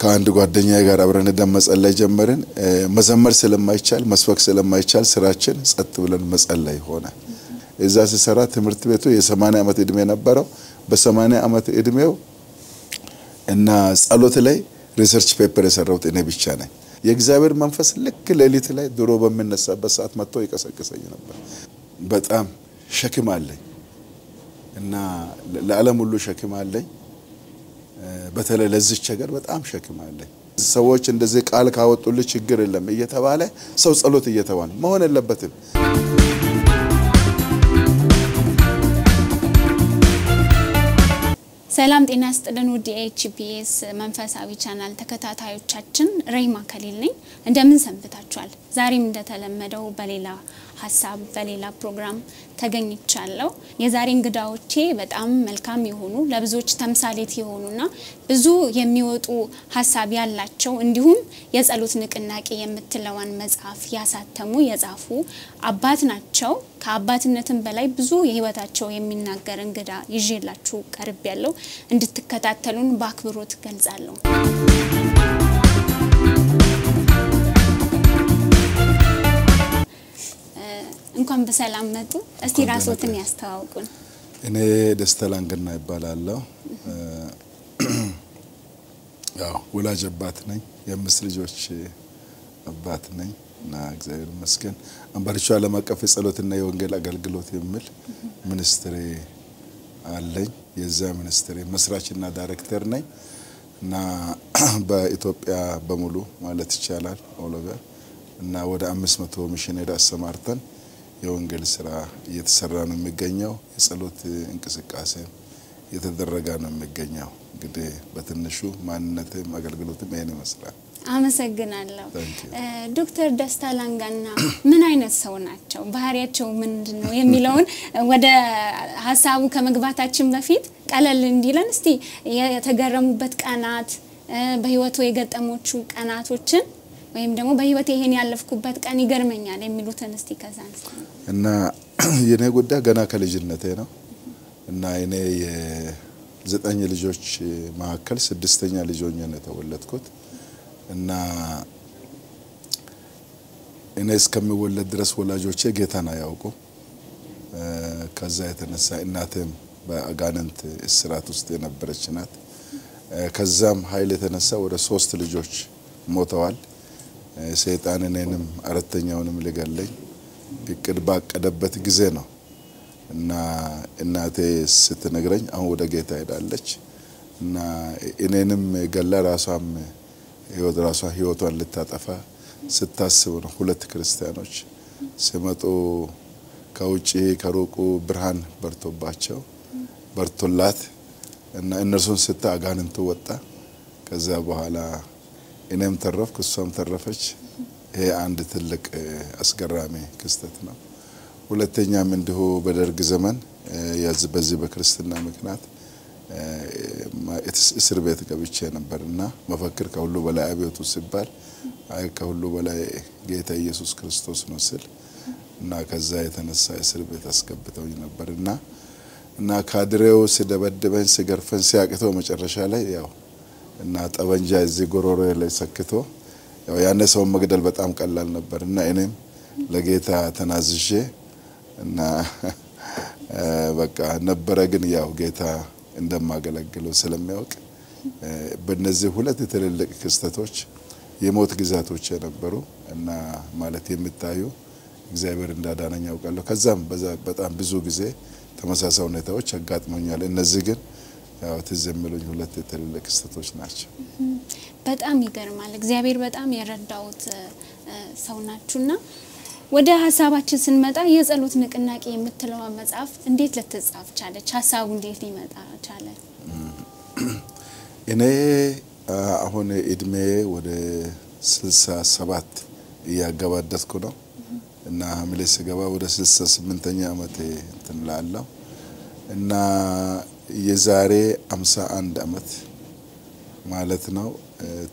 ከአንድ ጓደኛ ጋር አብረን ደም መጸለይ ጀመርን። መዘመር ስለማይቻል መስበክ ስለማይቻል ስራችን ጸጥ ብለን መጸለይ ሆነ። እዛ ሲሰራ ትምህርት ቤቱ የሰማንያ ዓመት እድሜ ነበረው። በሰማንያ ዓመት እድሜው እና ጸሎት ላይ research paper የሰራሁት እኔ ብቻ ነኝ። የእግዚአብሔር መንፈስ ልክ ሌሊት ላይ ድሮ በሚነሳበት ሰዓት መጥቶ ይቀሰቅሰኝ ነበር። በጣም ሸክም አለኝ እና ለዓለም ሁሉ ሸክም አለኝ። በተለይ ለዚች ሀገር በጣም ሸክም አለኝ። ሰዎች እንደዚህ ቃል ካወጡልህ ችግር የለም እየተባለ ሰው ጸልዮት እየተባለ መሆን የለበትም። ሰላም ጤና ስጥልን ውድ የኤችፒኤስ መንፈሳዊ ቻናል ተከታታዮቻችን ሬማ ከሊል ነኝ። እንደምን ሰንብታችኋል? ዛሬም እንደተለመደው በሌላ ሀሳብ በሌላ ፕሮግራም ተገኝቻለሁ። የዛሬ እንግዳዎቼ በጣም መልካም የሆኑ ለብዙዎች ተምሳሌት የሆኑና ብዙ የሚወጡ ሀሳብ ያላቸው እንዲሁም የጸሎት ንቅናቄ የምትለዋን መጽሐፍ ያሳተሙ የጻፉ አባት ናቸው። ከአባትነትም በላይ ብዙ የሕይወታቸው የሚናገር እንግዳ ይዤላችሁ ቀርብ ያለው እንድትከታተሉን በአክብሮት ገልጻለሁ። እንኳን በሰላም መጡ። እስቲ ራስዎትን ያስተዋውቁን። እኔ ደስታ ላንገና ይባላለሁ። ያው ወላጅ አባት ነኝ። የአምስት ልጆች አባት ነኝ እና እግዚአብሔር ይመስገን አንበሪቹ ዓለም አቀፍ የጸሎትና የወንጌል አገልግሎት የሚል ሚኒስትሪ አለኝ። የዛ ሚኒስትሪ መስራችና ዳይሬክተር ነኝ እና በኢትዮጵያ በሙሉ ማለት ይቻላል all over እና ወደ አምስት መቶ ሚሽነሪ አሰማርተን የወንጌል ስራ እየተሰራ ነው የሚገኘው። የጸሎት እንቅስቃሴ እየተደረገ ነው የሚገኘው። እንግዲህ በትንሹ ማንነትም አገልግሎትም ይሄን ይመስላል። አመሰግናለሁ። ዶክተር ደስታ ላንጋና ምን አይነት ሰው ናቸው? ባህሪያቸው ምንድን ነው የሚለውን ወደ ሀሳቡ ከመግባታችን በፊት ቀለል እንዲለን እስቲ የተገረሙበት ቀናት፣ በህይወቱ የገጠሞቹ ቀናቶችን ወይም ደግሞ በህይወት ይሄን ያለፍኩበት ቀን ይገርመኛል የሚሉትን እስቲ ከዛ እና የኔ ጉዳይ ገና ከልጅነቴ ነው እና እኔ የዘጠኝ ልጆች መካከል ስድስተኛ ልጅ ሆኜ ነው የተወለድኩት እና እኔ እስከሚወለድ ድረስ ወላጆቼ ጌታን አያውቁም። ከዛ የተነሳ እናቴም በአጋንንት እስራት ውስጥ የነበረች ናት። ከዛም ኃይል የተነሳ ወደ ሶስት ልጆች ሞተዋል። ሰይጣን እኔንም አራተኛውንም ሊገለኝ እቅድ ባቀደበት ጊዜ ነው እና እናቴ ስትነግረኝ አሁን ወደ ጌታ ሄዳለች እና እኔንም ገላ ራሷም ህይወት ራሷ ህይወቷን ልታጠፋ ስታስብ ነው ሁለት ክርስቲያኖች ሲመጡ ከውጭ ከሩቁ ብርሃን በርቶባቸው በርቶላት እና እነርሱን ስታ አጋንንቱ ወጣ። ከዚያ በኋላ እኔም ተረፍኩ፣ እሷም ተረፈች። ይሄ አንድ ትልቅ አስገራሚ ክስተት ነው። ሁለተኛም እንዲሁ በደርግ ዘመን በዚህ በክርስትና ምክንያት እስር ቤት ገብቼ ነበር እና መፈክር ከሁሉ በላይ አብዮቱ ሲባል አይ ከሁሉ በላይ ጌታ ኢየሱስ ክርስቶስ ነው ስል እና ከዛ የተነሳ እስር ቤት አስገብተውኝ ነበር እና እና ካድሬው ሲደበድበኝ ሲገርፈኝ ሲያቅተው መጨረሻ ላይ ያው እና ጠበንጃ እዚህ ጎሮሮ ላይ ሰክቶ ያኔ ሰውን መግደል በጣም ቀላል ነበር እና እኔም ለጌታ ተናዝዤ እና በቃ ነበረ። ግን ያው ጌታ እንደማገለግለው ስለሚያውቅ በእነዚህ ሁለት ትልልቅ ክስተቶች የሞት ግዛቶች የነበሩ እና ማለት የሚታዩ እግዚአብሔር እንዳዳነኝ ያውቃለሁ። ከዛም በጣም ብዙ ጊዜ ተመሳሳይ ሁኔታዎች አጋጥሞኛል። እነዚህ ግን ያው ትዝ የሚሉኝ ሁለት ትልልቅ ክስተቶች ናቸው። በጣም ይገርማል። እግዚአብሔር በጣም የረዳውት ሰው ናችሁና ወደ ሀሳባችን ስንመጣ የጸሎት ንቅናቄ የምትለዋ መጽሐፍ እንዴት ልትጻፍ ቻለች? ሀሳቡ እንዴት ሊመጣ ቻለ? እኔ አሁን እድሜ ወደ ስልሳ ሰባት እያገባደድኩ ነው እና ሐምሌ ስገባ ወደ ስልሳ ስምንተኛ ዓመቴ እንትን ላለሁ እና የዛሬ አምሳ አንድ ዓመት ማለት ነው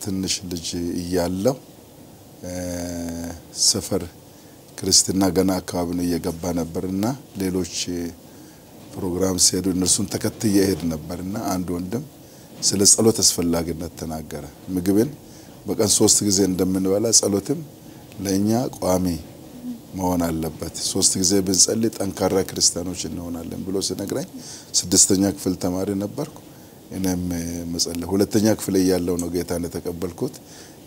ትንሽ ልጅ እያለሁ ሰፈር ክርስትና ገና አካባቢ ነው እየገባ ነበር እና ሌሎች ፕሮግራም ሲሄዱ እነርሱን ተከትዬ እሄድ ነበር እና አንድ ወንድም ስለ ጸሎት አስፈላጊነት ተናገረ። ምግብን በቀን ሶስት ጊዜ እንደምንበላ ጸሎትም ለእኛ ቋሚ መሆን አለበት። ሶስት ጊዜ ብንጸልይ ጠንካራ ክርስቲያኖች እንሆናለን ብሎ ሲነግረኝ ስድስተኛ ክፍል ተማሪ ነበርኩ። እኔም መጸለይ ሁለተኛ ክፍል እያለሁ ነው ጌታን የተቀበልኩት።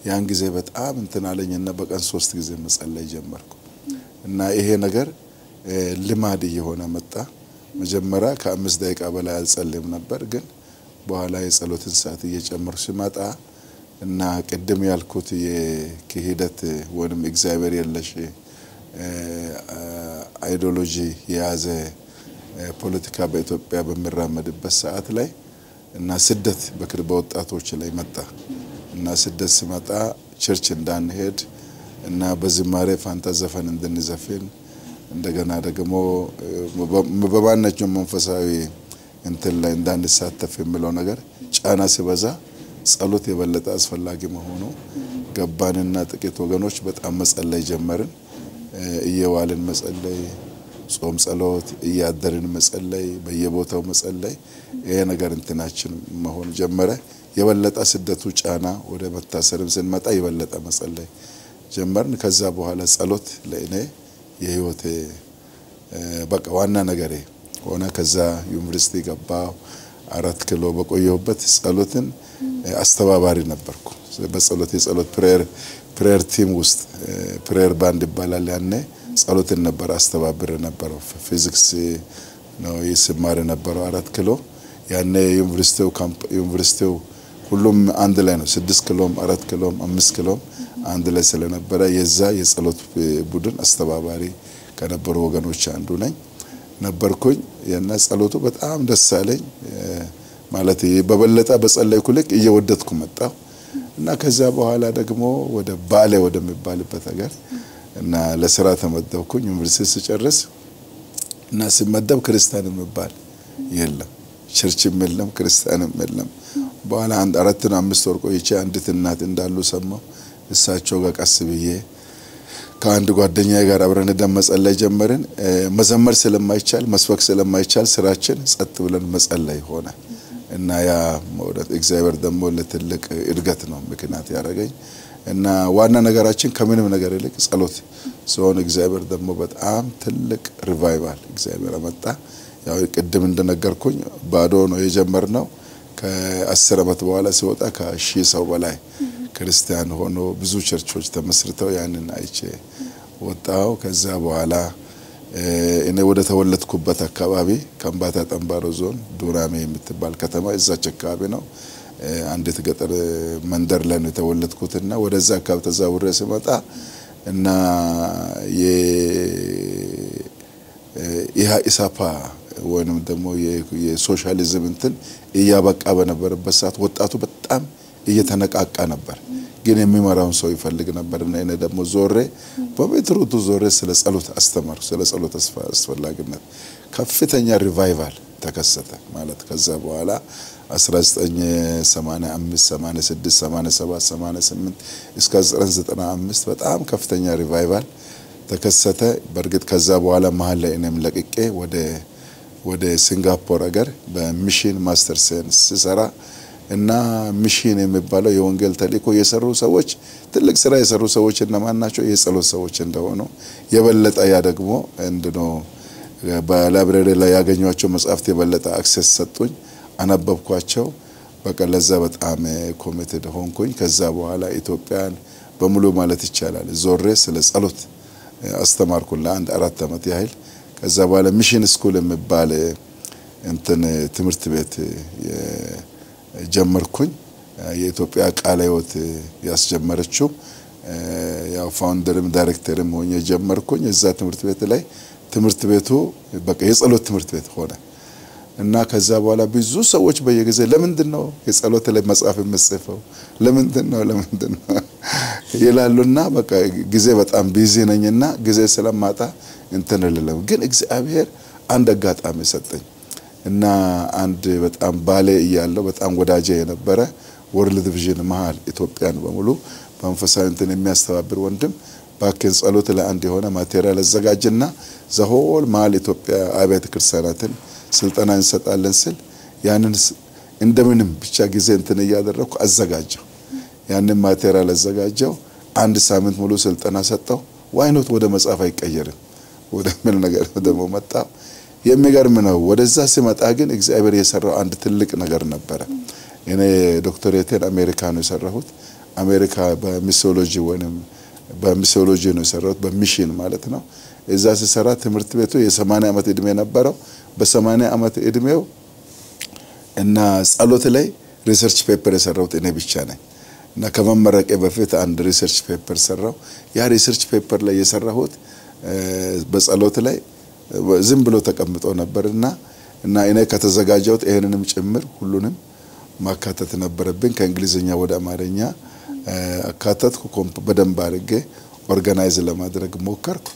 ያን ጊዜ በጣም እንትን አለኝና በቀን ሶስት ጊዜ መጸለይ ጀመርኩ እና ይሄ ነገር ልማድ እየሆነ መጣ። መጀመሪያ ከአምስት ደቂቃ በላይ አልጸልይም ነበር፣ ግን በኋላ የጸሎትን ሰዓት እየጨመርኩ ሲመጣ እና ቅድም ያልኩት የክህደት ወይም እግዚአብሔር የለሽ አይዲዮሎጂ የያዘ ፖለቲካ በኢትዮጵያ በሚራመድበት ሰዓት ላይ እና ስደት በክር በወጣቶች ላይ መጣ እና ስደት ሲመጣ ቸርች እንዳንሄድ እና በዝማሬ ፋንታ ዘፈን እንድንዘፍን እንደገና ደግሞ በማናቸውም መንፈሳዊ እንትን ላይ እንዳንሳተፍ የሚለው ነገር ጫና ሲበዛ ጸሎት የበለጠ አስፈላጊ መሆኑ ገባንና ጥቂት ወገኖች በጣም መጸለይ ጀመርን። እየዋልን መጸለይ፣ ጾም ጸሎት፣ እያደርን መጸለይ፣ በየቦታው መጸለይ። ይሄ ነገር እንትናችን መሆን ጀመረ። የበለጠ ስደቱ ጫና ወደ መታሰርም ስንመጣ የበለጠ መጸለይ ጀመርን። ከዛ በኋላ ጸሎት ለእኔ የህይወቴ በቃ ዋና ነገሬ ሆነ። ከዛ ዩኒቨርሲቲ ገባሁ። አራት ኪሎ በቆየሁበት ጸሎትን አስተባባሪ ነበርኩ። በጸሎት የጸሎት prayer prayer team ውስጥ prayer band ይባላል። ያኔ ጸሎትን ነበር አስተባብር ነበረ። ፊዚክስ ነው ይስማር ነበረው አራት ኪሎ ያኔ ዩኒቨርሲቲው ዩኒቨርሲቲው ሁሉም አንድ ላይ ነው። ስድስት ኪሎም አራት ኪሎም አምስት ኪሎም አንድ ላይ ስለነበረ የዛ የጸሎት ቡድን አስተባባሪ ከነበሩ ወገኖች አንዱ ነኝ ነበርኩኝ። እና ጸሎቱ በጣም ደስ አለኝ። ማለት በበለጠ በጸለይኩ ልክ እየወደድኩ መጣሁ እና ከዛ በኋላ ደግሞ ወደ ባሌ ወደሚባልበት ሀገር እና ለስራ ተመደብኩኝ። ዩኒቨርሲቲ ስጨርስ እና ሲመደብ ክርስቲያን የሚባል የለም፣ ቸርችም የለም፣ ክርስቲያንም የለም። በኋላ አንድ አራትና አምስት ወር ቆይቼ አንዲት እናት እንዳሉ ሰማሁ። እሳቸው ጋር ቀስ ብዬ ከአንድ ጓደኛ ጋር አብረን ደም መጸለይ ጀመርን። መዘመር ስለማይቻል መስበክ ስለማይቻል ስራችን ጸጥ ብለን መጸለይ ሆነ እና ያ መውደት እግዚአብሔር ደግሞ ለትልቅ እድገት ነው ምክንያት ያደረገኝ እና ዋና ነገራችን ከምንም ነገር ይልቅ ጸሎት ሲሆን እግዚአብሔር ደግሞ በጣም ትልቅ revival እግዚአብሔር አመጣ። ያው ቅድም እንደነገርኩኝ ባዶ ነው የጀመርነው። ከአስር ዓመት በኋላ ሲወጣ ከሺህ ሰው በላይ ክርስቲያን ሆኖ ብዙ ቸርቾች ተመስርተው ያንን አይቼ ወጣው። ከዛ በኋላ እኔ ወደ ተወለድኩበት አካባቢ ከምባታ ጠንባሮ ዞን ዱራሜ የምትባል ከተማ እዛች አካባቢ ነው። አንዲት ገጠር መንደር ላይ ነው የተወለድኩትና ወደዛ አካባቢ ተዛውሬ ስመጣ እና ኢሳፓ ወይንም ደግሞ የሶሻሊዝም እንትን እያበቃ በነበረበት ሰዓት ወጣቱ በጣም እየተነቃቃ ነበር። ግን የሚመራውን ሰው ይፈልግ ነበር እና እኔ ደግሞ ዞሬ በቤትሩቱ ዞሬ ስለ ጸሎት አስተማሩ። ስለ ጸሎት አስፈላጊነት ከፍተኛ ሪቫይቫል ተከሰተ ማለት ከዛ በኋላ 1985 86 87 88 እስከ 1995 በጣም ከፍተኛ revival ተከሰተ። በእርግጥ ከዛ በኋላ መሀል ላይ እኔም ለቅቄ ወደ ወደ ሲንጋፖር ሀገር በ mission masters ኤን ስሰራ እና mission የሚባለው የወንጌል ተልእኮ የሰሩ ሰዎች ትልቅ ስራ የሰሩ ሰዎች እነማን ናቸው? የጸሎት ሰዎች እንደሆኑ የበለጠ ያ ደግሞ እንድነው በ library ላይ ያገኟቸው መጽሐፍት የበለጠ access ሰጡኝ፣ አነበብኳቸው። በቃ ለዛ በጣም committed ሆንኩኝ። ከዛ በኋላ ኢትዮጵያን በሙሉ ማለት ይቻላል ዞሬ ስለ ጸሎት አስተማርኩ ለአንድ አራት ዓመት ያህል። ከዛ በኋላ mission school የሚባል እንትን ትምህርት ቤት ጀመርኩኝ። የኢትዮጵያ ቃለ ሕይወት ያስጀመረችው ያው founder ም director ም ሆኜ ጀመርኩኝ። እዛ ትምህርት ቤት ላይ ትምህርት ቤቱ በቃ የጸሎት ትምህርት ቤት ሆነ። እና ከዛ በኋላ ብዙ ሰዎች በየጊዜ ለምንድን ነው የጸሎት ላይ መጽሐፍ የምጽፈው? ለምንድን ነው ለምንድን ነው ይላሉና በቃ ጊዜ በጣም busy ነኝና ጊዜ ስለማጣ እንትን ልለም ግን እግዚአብሔር አንድ አጋጣሚ ሰጠኝ እና አንድ በጣም ባሌ እያለው በጣም ወዳጄ የነበረ ወርልድ ቪዥን መሀል ኢትዮጵያን በሙሉ በመንፈሳዊ እንትን የሚያስተባብር ወንድም ባክን ጸሎት ላይ አንድ የሆነ material አዘጋጅና the whole መሀል ኢትዮጵያ አብያተ ክርስቲያናትን ስልጠና እንሰጣለን ስል ያንን እንደምንም ብቻ ጊዜ እንትን እያደረግኩ አዘጋጀው። ያንን material አዘጋጀው። አንድ ሳምንት ሙሉ ስልጠና ሰጠው። why not ወደ መጽሐፍ አይቀየርም ወደሚል ነገር ደግሞ መጣ። የሚገርም ነው። ወደዛ ሲመጣ ግን እግዚአብሔር የሰራው አንድ ትልቅ ነገር ነበረ። እኔ ዶክተሬቴን አሜሪካ ነው የሰራሁት። አሜሪካ በ missiology ወይም በ missiology ነው የሰራሁት፣ በ mission ማለት ነው። እዛ ሲሰራ ትምህርት ቤቱ የሰማንያ ዓመት እድሜ ነበረው። በሰማንያ ዓመት እድሜው እና ጸሎት ላይ research paper የሰራሁት እኔ ብቻ ነኝ። እና ከመመረቄ በፊት አንድ research paper ሰራው። ያ research paper ላይ የሰራሁት በጸሎት ላይ ዝም ብሎ ተቀምጦ ነበርና እና እኔ ከተዘጋጀሁት ይሄንንም ጭምር ሁሉንም ማካተት ነበረብኝ። ከእንግሊዝኛ ወደ አማርኛ አካተትኩ። በደንብ አድርጌ organize ለማድረግ ሞከርኩ።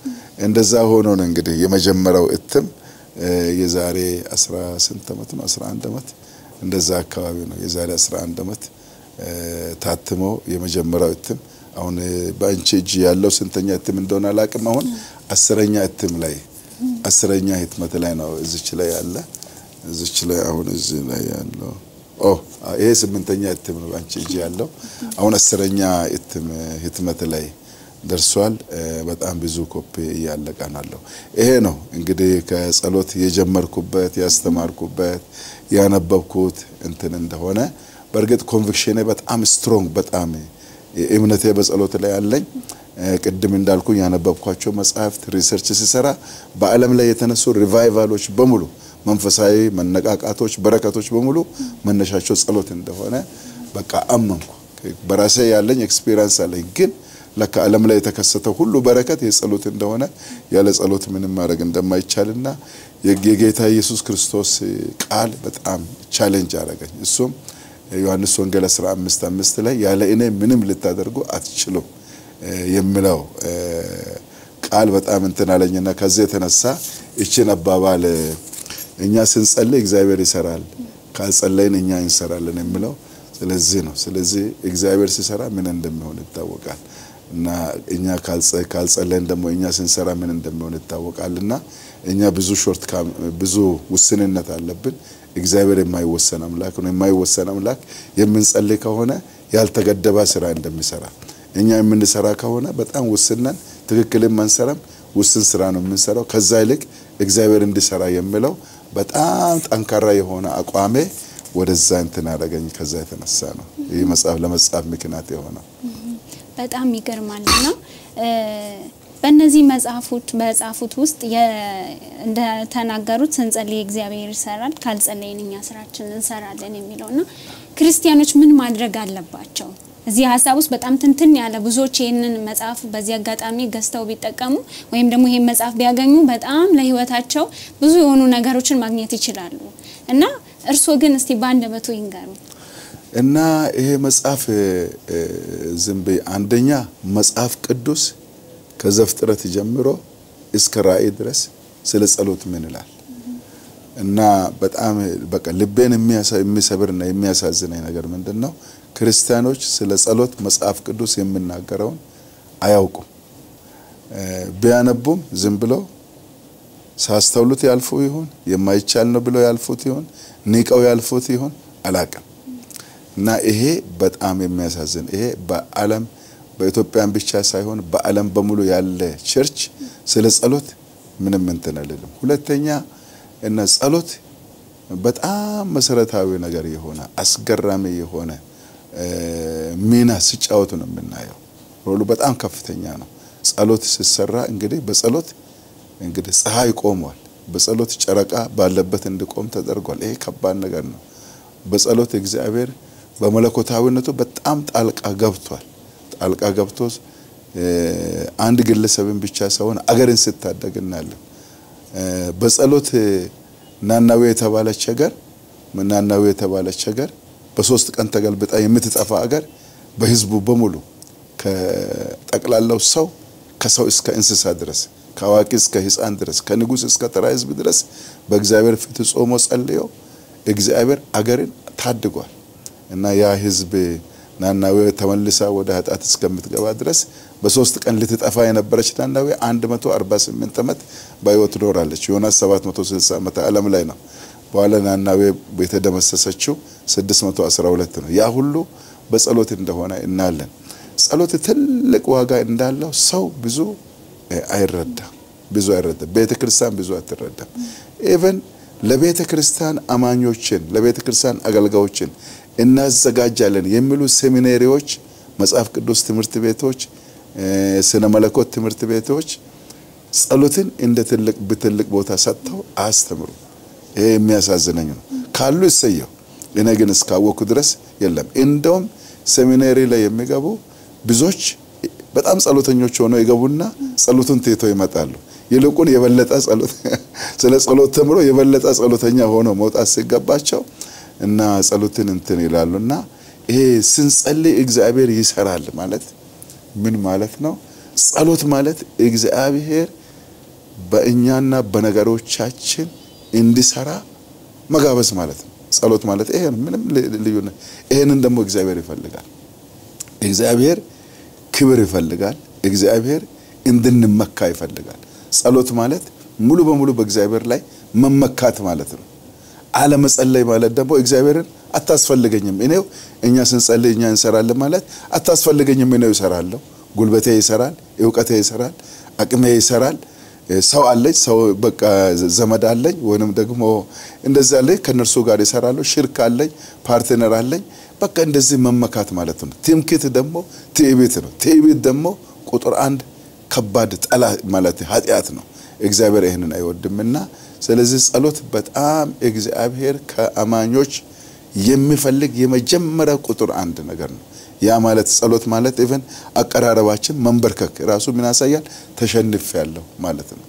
እንደዛ ሆኖ ነው እንግዲህ የመጀመሪያው እትም የዛሬ 10 ስንት ዓመት ነው 11 ዓመት እንደዛ አካባቢ ነው የዛሬ 11 ዓመት ታትሞ የመጀመሪያው እትም አሁን በአንቺ እጅ ያለው ስንተኛ እትም እንደሆነ አላቅም። አሁን አስረኛ እትም ላይ አስረኛ ህትመት ላይ ነው እዚች ላይ ያለ እዚች ላይ አሁን እዚህ ላይ ያለው ኦ ይሄ ስምንተኛ እትም ነው በአንቺ እጅ ያለው አሁን አስረኛ እትም ህትመት ላይ ደርሷል። በጣም ብዙ ኮፒ እያለቃናለሁ። ይሄ ነው እንግዲህ ከጸሎት የጀመርኩበት ያስተማርኩበት ያነበብኩት እንትን እንደሆነ በእርግጥ conviction ኔ በጣም strong በጣም እምነቴ በጸሎት ላይ ያለኝ ቅድም እንዳልኩኝ ያነበብኳቸው መጽሐፍት research ሲሰራ በዓለም ላይ የተነሱ revival ኦች በሙሉ መንፈሳዊ መነቃቃቶች፣ በረከቶች በሙሉ መነሻቸው ጸሎት እንደሆነ በቃ አመንኩ። በራሴ ያለኝ experience አለኝ። ግን ለካ ዓለም ላይ የተከሰተው ሁሉ በረከት የጸሎት እንደሆነ ያለ ጸሎት ምንም ማድረግ እንደማይቻልና የጌታ ኢየሱስ ክርስቶስ ቃል በጣም challenge አደረገኝ። እሱም ዮሐንስ ወንጌል 15 አምስት ላይ ያለ እኔ ምንም ልታደርጉ አትችሉም የሚለው ቃል በጣም እንትን አለኝና ከዚህ የተነሳ እችን አባባል እኛ ስንጸልይ እግዚአብሔር ይሰራል፣ ካልጸለይን እኛ እንሰራለን የሚለው ስለዚህ ነው። ስለዚህ እግዚአብሔር ሲሰራ ምን እንደሚሆን ይታወቃል እና እኛ ካልጸለይን ደግሞ እኛ ስንሰራ ምን እንደሚሆን ይታወቃልና እኛ ብዙ short ብዙ ውስንነት አለብን። እግዚአብሔር የማይወሰን አምላክ ነው። የማይወሰን አምላክ የምንጸልይ ከሆነ ያልተገደበ ስራ እንደሚሰራ እኛ የምንሰራ ከሆነ በጣም ውስነን ትክክልም አንሰራም፣ ውስን ስራ ነው የምንሰራው። ከዛ ይልቅ እግዚአብሔር እንዲሰራ የሚለው በጣም ጠንካራ የሆነ አቋሜ ወደዛ እንትን አደረገኝ። ከዛ የተነሳ ነው ይህ መጽሐፍ ለመጽሐፍ ምክንያት የሆነው። በጣም ይገርማልና በእነዚህ መጽሐፎች በጻፉት ውስጥ እንደተናገሩት ስንጸልይ እግዚአብሔር ይሰራል፣ ካልጸለይን እኛ ስራችን እንሰራለን የሚለውና ክርስቲያኖች ምን ማድረግ አለባቸው? እዚህ ሀሳብ ውስጥ በጣም ትንትን ያለ ብዙዎች ይህንን መጽሐፍ በዚህ አጋጣሚ ገዝተው ቢጠቀሙ ወይም ደግሞ ይህን መጽሐፍ ቢያገኙ በጣም ለሕይወታቸው ብዙ የሆኑ ነገሮችን ማግኘት ይችላሉ እና እርስዎ ግን እስቲ በአንደበቱ ይንገሩ። እና ይሄ መጽሐፍ ዝም ብዬ አንደኛ መጽሐፍ ቅዱስ ከዘፍጥረት ጀምሮ እስከ ራእይ ድረስ ስለ ጸሎት ምን ይላል እና በጣም በቃ ልቤን የሚሰብርና የሚያሳዝነኝ ነገር ምንድን ነው? ክርስቲያኖች ስለ ጸሎት መጽሐፍ ቅዱስ የሚናገረውን አያውቁም። ቢያነቡም ዝም ብለው ሳስተውሉት ያልፉ ይሆን የማይቻል ነው ብለው ያልፉት ይሆን ንቀው ያልፉት ይሆን አላቅም። እና ይሄ በጣም የሚያሳዝን ይሄ በዓለም በኢትዮጵያን ብቻ ሳይሆን በዓለም በሙሉ ያለ ቸርች ስለ ጸሎት ምንም እንትን አይልም። ሁለተኛ እና ጸሎት በጣም መሰረታዊ ነገር የሆነ አስገራሚ የሆነ ሚና ሲጫወቱ ነው የምናየው። ሮሉ በጣም ከፍተኛ ነው። ጸሎት ሲሰራ እንግዲህ በጸሎት እንግዲህ ፀሐይ ቆሟል። በጸሎት ጨረቃ ባለበት እንዲቆም ተደርጓል። ይሄ ከባድ ነገር ነው። በጸሎት እግዚአብሔር በመለኮታዊነቱ በጣም ጣልቃ ገብቷል። ጣልቃ ገብቶ አንድ ግለሰብን ብቻ ሳይሆን አገርን ስታደግ እናያለን። በጸሎት ናናዌ የተባለች ሀገር ናናዌ የተባለች ሀገር በሶስት ቀን ተገልብጣ የምትጠፋ ሀገር በህዝቡ በሙሉ ከጠቅላላው ሰው ከሰው እስከ እንስሳ ድረስ ከአዋቂ እስከ ሕፃን ድረስ ከንጉስ እስከ ተራ ህዝብ ድረስ በእግዚአብሔር ፊት ጾሞ ጸልዮ እግዚአብሔር አገርን ታድጓል እና ያ ህዝብ ናናዌ ተመልሳ ወደ ኃጢአት እስከምትገባ ድረስ በሶስት ቀን ልትጠፋ የነበረች ናናዌ 148 ዓመት በህይወት ኖራለች። ዮናስ 760 ዓመት ዓለም ላይ ነው። በኋላ ናናዌ የተደመሰሰችው 612 ነው። ያ ሁሉ በጸሎት እንደሆነ እናያለን። ጸሎት ትልቅ ዋጋ እንዳለው ሰው ብዙ አይረዳም፣ ብዙ አይረዳም። ቤተ ክርስቲያን ብዙ አትረዳም። even ለቤተ ክርስቲያን አማኞችን ለቤተ ክርስቲያን አገልጋዮችን እናዘጋጃለን የሚሉ seminary ዎች፣ መጽሐፍ ቅዱስ ትምህርት ቤቶች፣ ስነ መለኮት ትምህርት ቤቶች ጸሎትን እንደ ትልቅ በትልቅ ቦታ ሰጥተው አያስተምሩ። ይሄ የሚያሳዝነኝ ነው። ካሉ ይሰየው። እኔ ግን እስካወኩ ድረስ የለም። እንደውም ሴሚናሪ ላይ የሚገቡ ብዙዎች በጣም ጸሎተኞች ሆነው ይገቡና ጸሎቱን ትተው ይመጣሉ። ይልቁን የበለጠ ጸሎት ስለ ጸሎት ተምሮ የበለጠ ጸሎተኛ ሆነው መውጣት ሲገባቸው እና ጸሎትን እንትን ይላሉ እና ይሄ ስንጸልይ እግዚአብሔር ይሰራል ማለት ምን ማለት ነው? ጸሎት ማለት እግዚአብሔር በእኛና በነገሮቻችን እንዲሰራ መጋበዝ ማለት ነው። ጸሎት ማለት ይሄ ነው። ምንም ልዩነት። ይሄንን ደግሞ እግዚአብሔር ይፈልጋል። እግዚአብሔር ክብር ይፈልጋል። እግዚአብሔር እንድንመካ ይፈልጋል። ጸሎት ማለት ሙሉ በሙሉ በእግዚአብሔር ላይ መመካት ማለት ነው። አለመጸለይ ማለት ደግሞ እግዚአብሔርን አታስፈልገኝም፣ እኔው እኛ ስንጸልይ እኛ እንሰራለን ማለት አታስፈልገኝም፣ እኔው ይሰራለሁ፣ ጉልበቴ ይሰራል፣ እውቀቴ ይሰራል፣ አቅሜ ይሰራል፣ ሰው አለኝ፣ ሰው በቃ ዘመድ አለኝ፣ ወይንም ደግሞ እንደዚህ አለኝ፣ ከነርሱ ጋር ይሰራለሁ፣ ሽርክ አለኝ፣ partner አለኝ። በቃ እንደዚህ መመካት ማለት ነው። ትምክህት ደግሞ ትዕቢት ነው። ትዕቢት ደግሞ ቁጥር አንድ ከባድ ጠላ ማለት ኃጢአት ነው። እግዚአብሔር ይህንን አይወድምና ስለዚህ ጸሎት በጣም እግዚአብሔር ከአማኞች የሚፈልግ የመጀመሪያ ቁጥር አንድ ነገር ነው። ያ ማለት ጸሎት ማለት even አቀራረባችን መንበርከክ ራሱ ምን ያሳያል? ተሸንፌያለው ማለት ነው።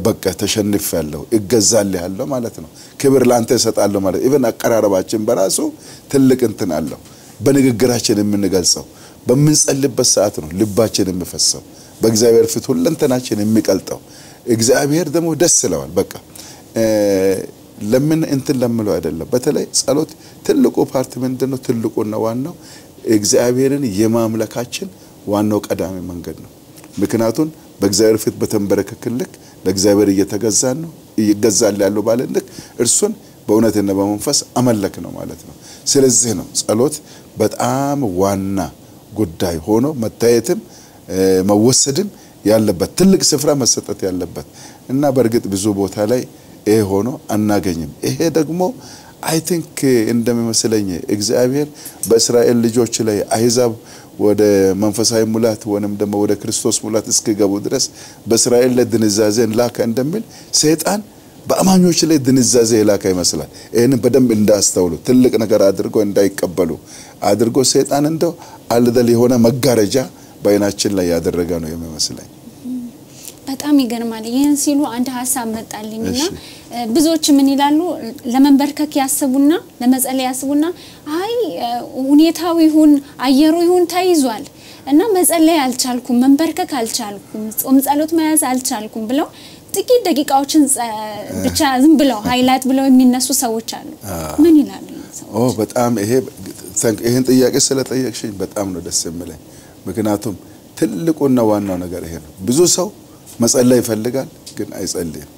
በቃ ተሸንፌያለው እገዛልሃለው ማለት ነው። ክብር ላንተ እሰጣለሁ ማለት even አቀራረባችን በራሱ ትልቅ እንትን አለው። በንግግራችን የምንገልጸው በምንጸልይበት ሰዓት ነው ልባችን የሚፈሰው በእግዚአብሔር ፊት ሁለንተናችን የሚቀልጠው እግዚአብሔር ደግሞ ደስ ይለዋል። በቃ ለምን እንትን ለምለው አይደለም። በተለይ ጸሎት ትልቁ part ምንድነው? ትልቁና ዋናው እግዚአብሔርን የማምለካችን ዋናው ቀዳሚ መንገድ ነው። ምክንያቱም በእግዚአብሔር ፊት በተንበረከክን ልክ ለእግዚአብሔር እየተገዛን ነው እገዛልሃለው ባልኩ ልክ እርሱን በእውነትና በመንፈስ አመለክ ነው ማለት ነው። ስለዚህ ነው ጸሎት በጣም ዋና ጉዳይ ሆኖ መታየትም መወሰድም ያለበት ትልቅ ስፍራ መሰጠት ያለበት እና በእርግጥ ብዙ ቦታ ላይ ይሄ ሆኖ አናገኝም። ይሄ ደግሞ I think እንደሚመስለኝ እግዚአብሔር በእስራኤል ልጆች ላይ አሕዛብ ወደ መንፈሳዊ ሙላት ወይም ደግሞ ወደ ክርስቶስ ሙላት እስኪገቡ ድረስ በእስራኤል ላይ ድንዛዜን ላከ እንደሚል ሰይጣን በአማኞች ላይ ድንዛዜ የላከ ይመስላል። ይህን በደንብ እንዳስተውሉ ትልቅ ነገር አድርጎ እንዳይቀበሉ አድርጎ ሰይጣን እንደው አልደል የሆነ መጋረጃ በአይናችን ላይ ያደረገ ነው የሚመስለኝ። በጣም ይገርማል። ይህን ሲሉ አንድ ሀሳብ መጣልኝና ብዙዎች ምን ይላሉ? ለመንበርከክ ያስቡና ለመጸለይ ያስቡና አይ ሁኔታው ይሁን አየሩ ይሁን ተይዟል እና መጸለይ አልቻልኩም፣ መንበርከክ አልቻልኩም፣ ጾም ጸሎት መያዝ አልቻልኩም ብለው ጥቂት ደቂቃዎችን ብቻ ዝም ብለው ሀይላት ብለው የሚነሱ ሰዎች አሉ። ምን ይላሉ? በጣም ይሄ ይህን ጥያቄ ስለጠየቅሽኝ በጣም ነው ደስ የሚለኝ። ምክንያቱም ትልቁና ዋናው ነገር ይሄ ነው። ብዙ ሰው መጸለይ ይፈልጋል፣ ግን አይጸልይም።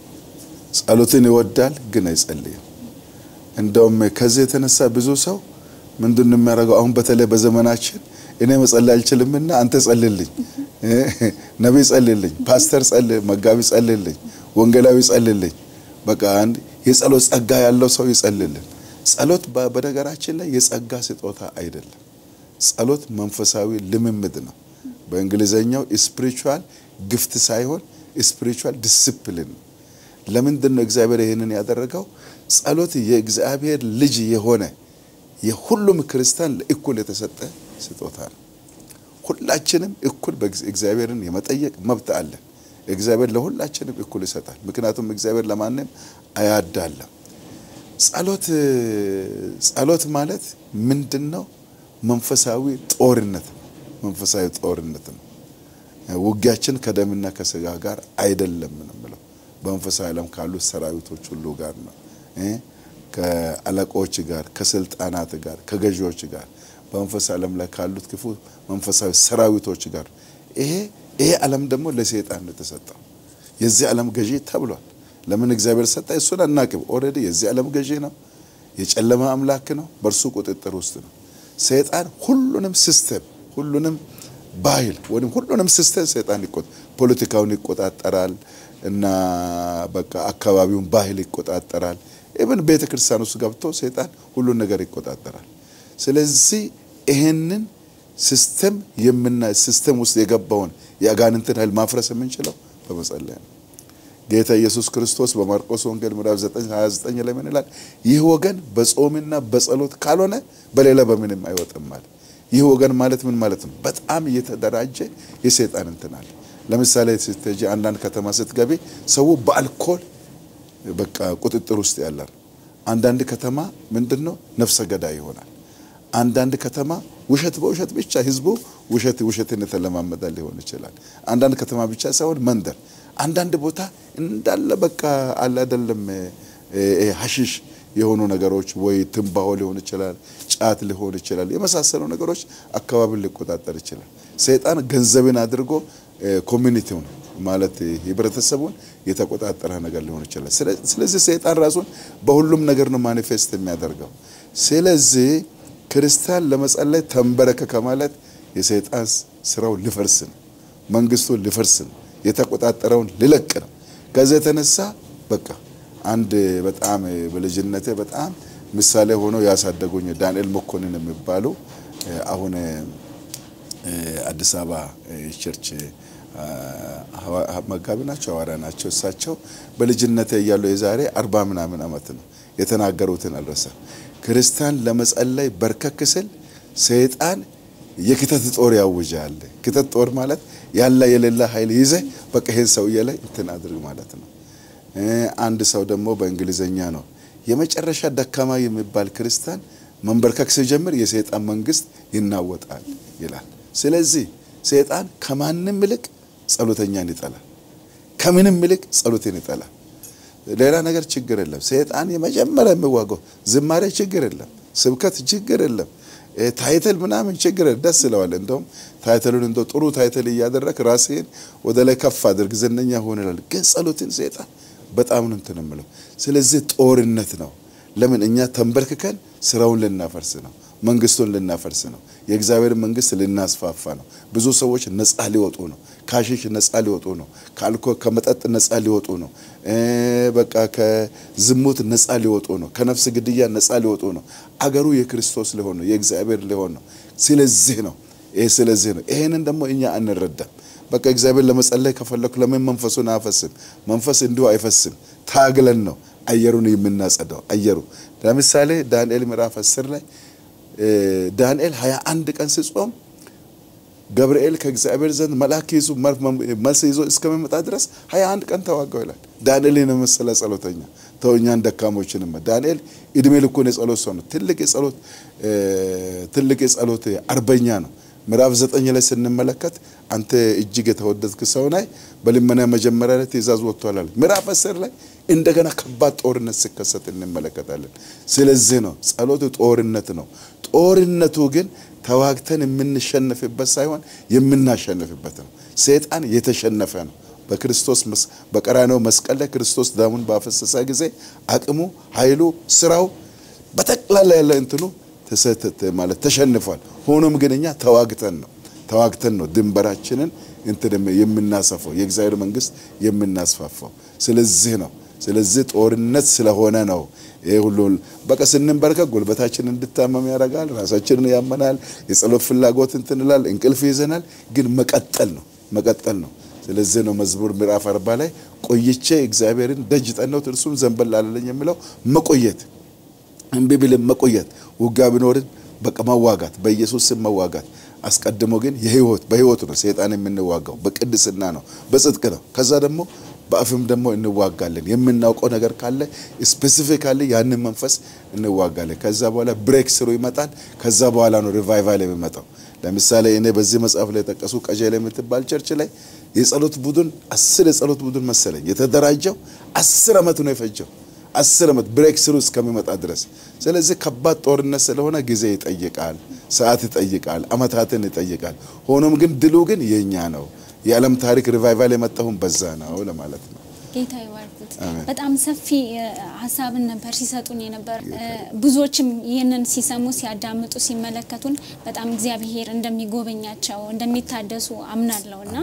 ጸሎትን ይወዳል፣ ግን አይጸልይም። እንደውም ከዚህ የተነሳ ብዙ ሰው ምንድን ነው የሚያደርገው? አሁን በተለይ በዘመናችን እኔ መጸለይ አልችልምና አንተ ጸልልኝ፣ ነቢይ ጸልልኝ፣ ፓስተር ጸልል፣ መጋቢ ጸልልኝ፣ ወንጌላዊ ጸልልኝ። በቃ አንድ የጸሎት ጸጋ ያለው ሰው ይጸልልን። ጸሎት በነገራችን ላይ የጸጋ ስጦታ አይደለም። ጸሎት መንፈሳዊ ልምምድ ነው። በእንግሊዘኛው spiritual gift ሳይሆን spiritual discipline ለምንድን ነው እግዚአብሔር ይህንን ያደረገው? ጸሎት የእግዚአብሔር ልጅ የሆነ የሁሉም ክርስቲያን ለእኩል የተሰጠ ስጦታ ነው። ሁላችንም እኩል እግዚአብሔርን የመጠየቅ መብት አለን። እግዚአብሔር ለሁላችንም እኩል ይሰጣል። ምክንያቱም እግዚአብሔር ለማንም አያዳለም። ጸሎት ጸሎት ማለት ምንድን ነው? መንፈሳዊ ጦርነት ነው። መንፈሳዊ ጦርነት ነው። ውጊያችን ከደምና ከስጋ ጋር አይደለም ነው የምለው። በመንፈሳዊ ዓለም ካሉት ሰራዊቶች ሁሉ ጋር ነው። ከአለቆች ጋር፣ ከስልጣናት ጋር፣ ከገዢዎች ጋር በመንፈሳዊ ዓለም ላይ ካሉት ክፉ መንፈሳዊ ሰራዊቶች ጋር ይሄ ይሄ ዓለም ደግሞ ለሰይጣን የተሰጠው። የዚህ ዓለም ገዢ ተብሏል። ለምን እግዚአብሔር ሰጠ? እሱን አናቅም። already የዚህ ዓለም ገዢ ነው። የጨለማ አምላክ ነው። በእርሱ ቁጥጥር ውስጥ ነው። ሰይጣን ሁሉንም system ሁሉንም ባህል ወይም ሁሉንም system ሰይጣን ፖለቲካውን ይቆጣጠራል እና በቃ አካባቢውን ባህል ይቆጣጠራል። even ቤተ ክርስቲያን ውስጥ ገብቶ ሰይጣን ሁሉን ነገር ይቆጣጠራል። ስለዚህ ይሄንን system የምና system ውስጥ የገባውን የአጋንንትን ኃይል ማፍረስ የምንችለው በመጸለይ ነው። ጌታ ኢየሱስ ክርስቶስ በማርቆስ ወንጌል ምዕራፍ 9 29 ላይ ምን ይላል? ይህ ወገን በጾምና በጸሎት ካልሆነ በሌላ በምንም አይወጣም ማለት። ይህ ወገን ማለት ምን ማለት ነው? በጣም እየተደራጀ የሰይጣን እንትን አለ። ለምሳሌ ስትሄጂ አንዳንድ ከተማ ስትገቢ ሰው በአልኮል በቃ ቁጥጥር ውስጥ ያለ ነው። አንዳንድ ከተማ ምንድነው ነፍሰ ገዳይ ይሆናል። አንዳንድ ከተማ ውሸት በውሸት ብቻ ህዝቡ ውሸት ውሸትን የተለማመደ ሊሆን ይችላል። አንዳንድ ከተማ ብቻ ሳይሆን መንደር፣ አንዳንድ ቦታ እንዳለ በቃ አለ አይደለም ሀሺሽ የሆኑ ነገሮች ወይ ትንባሆ ሊሆን ይችላል፣ ጫት ሊሆን ይችላል፣ የመሳሰሉ ነገሮች አካባቢን ሊቆጣጠር ይችላል። ሰይጣን ገንዘብን አድርጎ ኮሚኒቲውን ማለት ህብረተሰቡን የተቆጣጠረ ነገር ሊሆን ይችላል። ስለዚህ ሰይጣን ራሱን በሁሉም ነገር ነው manifest የሚያደርገው። ስለዚህ ክርስቲያን ለመጸለይ ተንበረከከ ማለት የሰይጣን ስራው ሊፈርስ ነው፣ መንግስቱ ሊፈርስ ነው፣ የተቆጣጠረውን ሊለቅ ነው። ከዚህ የተነሳ በቃ አንድ በጣም በልጅነቴ በጣም ምሳሌ ሆኖ ያሳደጉኝ ዳንኤል መኮንን የሚባሉ አሁን አዲስ አበባ church መጋቢ ናቸው፣ ሐዋርያ ናቸው። እሳቸው በልጅነቴ እያሉ የዛሬ አርባ ምናምን ዓመት ነው የተናገሩትን አልረሳም። ክርስቲያን ለመጸለይ በርከክ ስል ሰይጣን የክተት ጦር ያውጃል። ክተት ጦር ማለት ያለ የሌላ ኃይል ይዘ በቃ ይሄን ሰውዬ ላይ እንትን አድርግ ማለት ነው። አንድ ሰው ደግሞ በእንግሊዘኛ ነው የመጨረሻ ደካማ የሚባል ክርስቲያን መንበርከክ ሲጀምር የሰይጣን መንግስት ይናወጣል ይላል። ስለዚህ ሰይጣን ከማንም ይልቅ ጸሎተኛን ይጠላል። ከምንም ይልቅ ጸሎትን ይጠላል። ሌላ ነገር ችግር የለም። ሰይጣን የመጀመሪያ የሚዋጋው ዝማሬ ችግር የለም፣ ስብከት ችግር የለም፣ title ምናምን ችግር ደስ ይለዋል። እንደውም title ኡን እንደው ጥሩ title እያደረግ ራስህን ወደ ላይ ከፍ አድርግ ዝነኛ ሁን ይላል። ግን ጸሎትን ሰይጣን በጣም ነው እንትን የምለው። ስለዚህ ጦርነት ነው። ለምን እኛ ተንበርክከን ስራውን ልናፈርስ ነው፣ መንግስቱን ልናፈርስ ነው፣ የእግዚአብሔር መንግስት ልናስፋፋ ነው። ብዙ ሰዎች ነጻ ሊወጡ ነው፣ ከአሺሽ ነጻ ሊወጡ ነው፣ ከአልኮል ከመጠጥ ነጻ ሊወጡ ነው፣ በቃ ከዝሙት ነጻ ሊወጡ ነው፣ ከነፍስ ግድያ ነጻ ሊወጡ ነው። አገሩ የክርስቶስ ሊሆን ነው፣ የእግዚአብሔር ሊሆን ነው። ስለዚህ ነው ይሄ ስለዚህ ነው። ይሄንን ደግሞ እኛ አንረዳም። በቃ እግዚአብሔር ለመጸለይ ከፈለኩ ለምን መንፈሱን አፈስም? መንፈስ እንዲሁ አይፈስም። ታግለን ነው አየሩን የምናጸዳው። አየሩ ለምሳሌ ዳንኤል ምዕራፍ 10 ላይ ዳንኤል 21 ቀን ሲጾም ገብርኤል ከእግዚአብሔር ዘንድ መልአክ ይዞ መልስ ይዞ እስከሚመጣ ድረስ 21 ቀን ተዋጋው ይላል። ዳንኤልን የመሰለ ጸሎተኛ ተው እኛን ደካሞችንም። ዳንኤል እድሜ ልኩን የጸሎት ሰው ነው። ትልቅ የጸሎት ትልቅ የጸሎት አርበኛ ነው። ምዕራፍ ዘጠኝ ላይ ስንመለከት አንተ እጅግ የተወደድክ ሰው ነህ፣ በልመና መጀመሪያ ላይ ትእዛዝ ወጥቷል። ምዕራፍ አስር ላይ እንደገና ከባድ ጦርነት ሲከሰት እንመለከታለን። ስለዚህ ነው ጸሎት ጦርነት ነው። ጦርነቱ ግን ተዋግተን የምንሸነፍበት ሳይሆን የምናሸንፍበት ነው። ሰይጣን የተሸነፈ ነው። በክርስቶስ በቀራንዮ መስቀል ላይ ክርስቶስ ደሙን ባፈሰሰ ጊዜ አቅሙ፣ ኃይሉ፣ ስራው በጠቅላላ ያለ እንትኑ ማለት ተሸንፏል። ሆኖም ግን እኛ ተዋግተን ነው ተዋግተን ነው ድንበራችንን እንትን የምናሰፋው የእግዚአብሔር መንግስት የምናስፋፋው። ስለዚህ ነው ስለዚህ ጦርነት ስለሆነ ነው ይሄ ሁሉ በቃ ስንንበርከክ ጉልበታችን እንድታመም ያደርጋል። ራሳችንን ያመናል። የጸሎት ፍላጎት እንትን ይላል። እንቅልፍ ይዘናል። ግን መቀጠል ነው መቀጠል ነው። ስለዚህ ነው መዝሙር ምዕራፍ አርባ ላይ ቆይቼ እግዚአብሔርን ደጅ ጠናሁት እርሱም ዘንበል አላለኝ የሚለው መቆየት እምቢ ብለን መቆየት ውጊያ ቢኖርም በቃ መዋጋት በኢየሱስ ስም መዋጋት። አስቀድሞ ግን የህይወት በህይወት ነው ሰይጣን የምንዋጋው በቅድስና ነው በጽድቅ ነው። ከዛ ደግሞ በአፍም ደግሞ እንዋጋለን። የምናውቀው ነገር ካለ specifically ያንን መንፈስ እንዋጋለን። ከዛ በኋላ breakthrough ይመጣል። ከዛ በኋላ ነው revival የሚመጣው። ለምሳሌ እኔ በዚህ መጽሐፍ ላይ የጠቀስኩት ቀጀሌ የምትባል church ላይ የጸሎት ቡድን አስር የጸሎት ቡድን መሰለኝ የተደራጀው አስር ዓመት ነው የፈጀው አስር ዓመት breakthrough እስከሚመጣ ድረስ። ስለዚህ ከባድ ጦርነት ስለሆነ ጊዜ ይጠይቃል፣ ሰዓት ይጠይቃል፣ አመታትን ይጠይቃል። ሆኖም ግን ድሉ ግን የኛ ነው። የዓለም ታሪክ revival የመጣው በዛ ነው ለማለት ነው። ጌታ ይባርኩት። በጣም ሰፊ ሀሳብን ነበር ሲሰጡን የነበር ብዙዎችም ይህንን ሲሰሙ ሲያዳምጡ ሲመለከቱን በጣም እግዚአብሔር እንደሚጎበኛቸው እንደሚታደሱ አምናለሁ እና